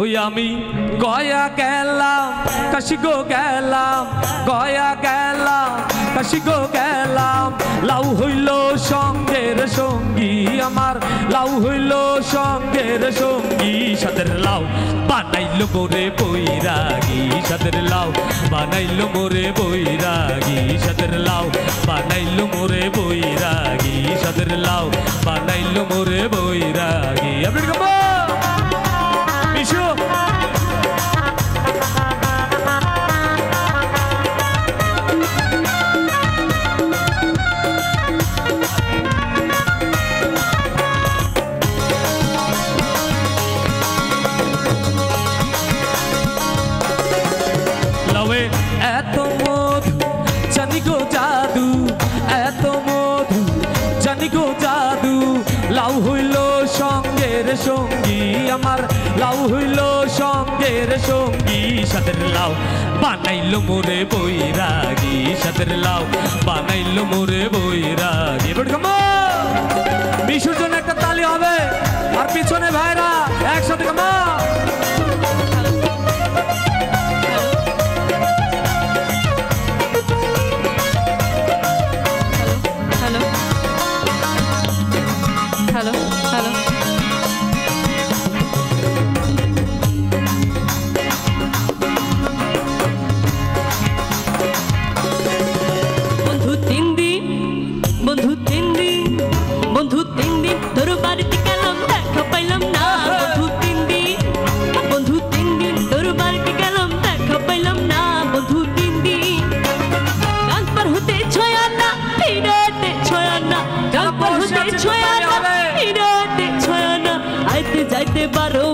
ওই আমি গয়া গেলাম, কাশি গো গেলাম, গয়া গেলাম, কাশি গো গেলাম। লাউ হইল সঙ্গের সঙ্গী আমার, লাউ হইল সঙ্গের সঙ্গী সাদের লাউ। বানাইলো মোরে বৈরাগী সাদের লাউ, বানাইলো মোরে বৈরাগী সাদের লাউ। বানাইলো মোরে বৈরাগী সাদের লাউ, বানাইলো মোরে বৈরাগী। আপনি এত মধু, জানি গো জাদু, এত মধু, জানি গো জাদু, লাউ হইল সঙ্গের সঙ্গী আমার, লাউ হইল সঙ্গের সঙ্গী, সাদের লাউ বানাইলো মোরে বৈরাগী, সাদের লাউ বানাইলো মোরে বৈরাগী। এবার ಬರೋ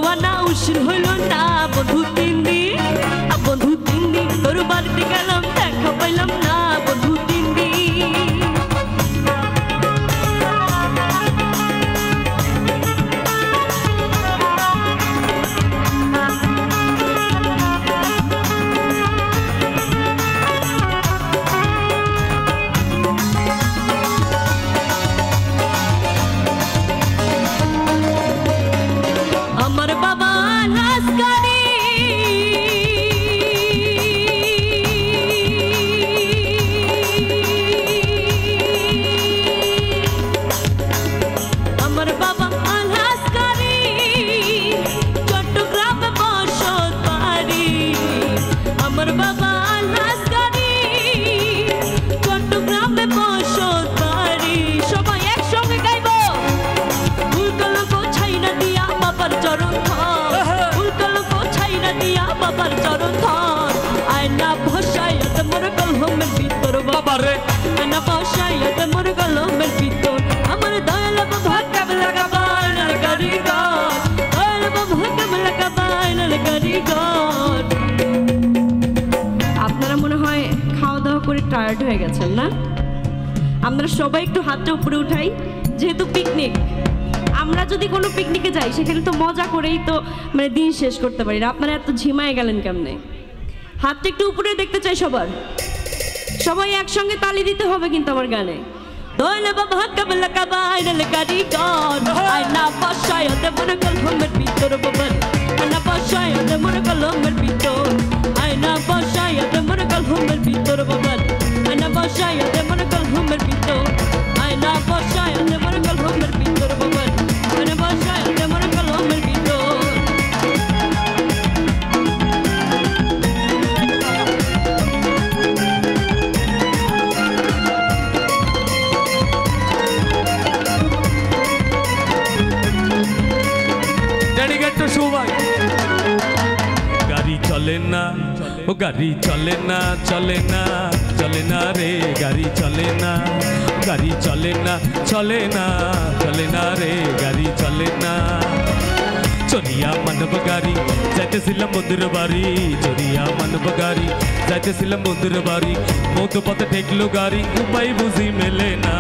বাবার চরণ ধর। আয়না ভসাইয়াতে মোর কলহমের ভিতর বাবারে আয়না ভসাইয়াতে মোর কলহমের ভিতর। আমার দয়াল বাবা আপনারা মনে হয় খাওয়া দাওয়া করে টায়ার্ড হয়ে গেছেন না? আমরা সবাই একটু হাতটা উপরে উঠাই, যেহেতু পিকনিক আমরা যদি কোনো পিকনিকে যাই, সেখানে তো মজা করেই তো মানে দিন শেষ করতে পারি না। আপনারা এত ঝিমায় গেলেন কেমনে? হাতটা একটু উপরে দেখতে চাই সবার। সবাই একসঙ্গে তালি দিতে হবে কিন্তু আমার গানে। দোলে বাবা কাবলা কাবাইল গাড়ি গন আয়না বসায় মনে কলমের ভিতর বাবা আয়না বসায় ও গাড়ি চলে না চলে না চলে না রে, গাড়ি চলে না, গাড়ি চলে না চলে না চলে না রে, গাড়ি চলে না। চরিয়া মানব গাড়ি যাইতেছিলাম বন্ধুর বাড়ি। চরিয়া মানব গাড়ি যাইতেছিলাম বন্ধুর বাড়ি। মতো পথে ঠেকলো গাড়ি, উপায় বুঝি মেলে না।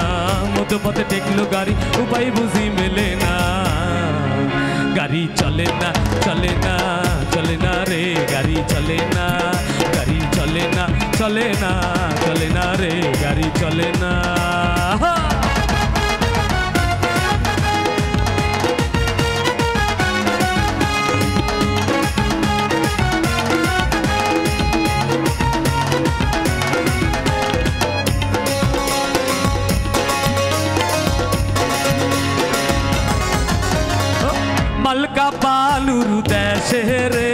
মতো পথে ঠেকলো গাড়ি, উপায় বুঝি মেলে না। গাড়ি চলে না চলে না চলে না রে, গাড়ি চলে না। চলে না চলে না রে গাড়ি চলে না మల్కా పాలు దేశరే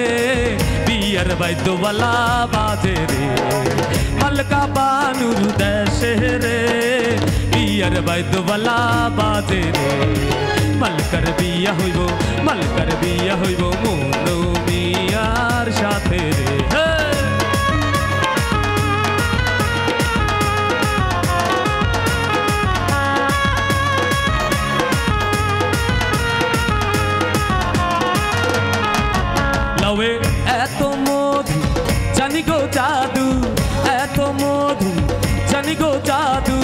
বিয়ার বাইদওয়ালা বাজে রে। মালকা বানুর দেশে রে। বিয়ার বাইদওয়ালা বাজে রে। মালকার বিয়া হইব, মালকার বিয়া হইব মনো মিয়ার সাথে রে। হে! এত মধু, জানি গো জাদু, এত মধু, জানি গো জাদু।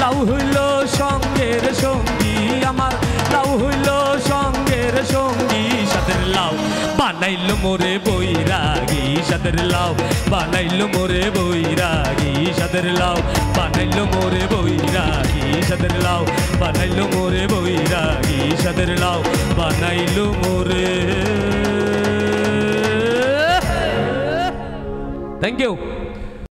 লাউ হইল সঙ্গের সঙ্গী আমার, লাউ হইল সঙ্গের সঙ্গী। সাদের লাউ বানাইল মোরে বৈরাগী, সাদের লাউ বানাইল মোরে বৈরাগী। সাদের লাউ বানাইল মোরে বৈরাগী, সাদের লাউ বানাইল মোরে বৈরাগী। সাদের লাউ বানাইল মোরে थैंक यू।